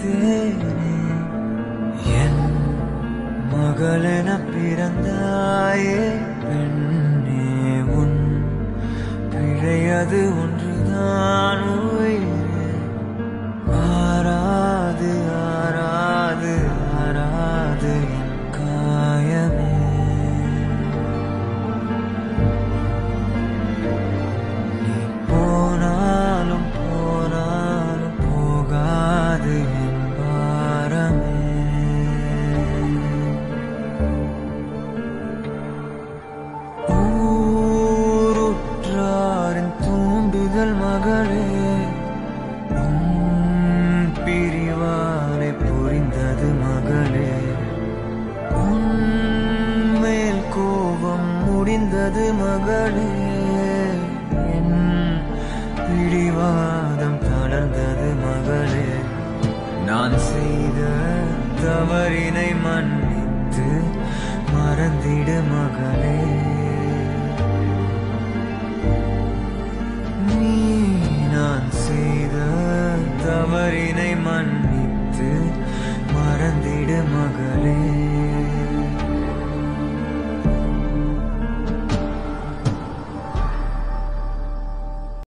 தேவனே என் மகளென பிறந்தாயே பெண்ணே உன் பிழையது ஒன்றுதான் ஆராது ஆராது ஆராது. இருந்தது மகளே. என் பிடிவாதம் தளர்ந்தது மகளே. நான் செய்த தவறினை மன்னித்து மறந்திடு மகளே.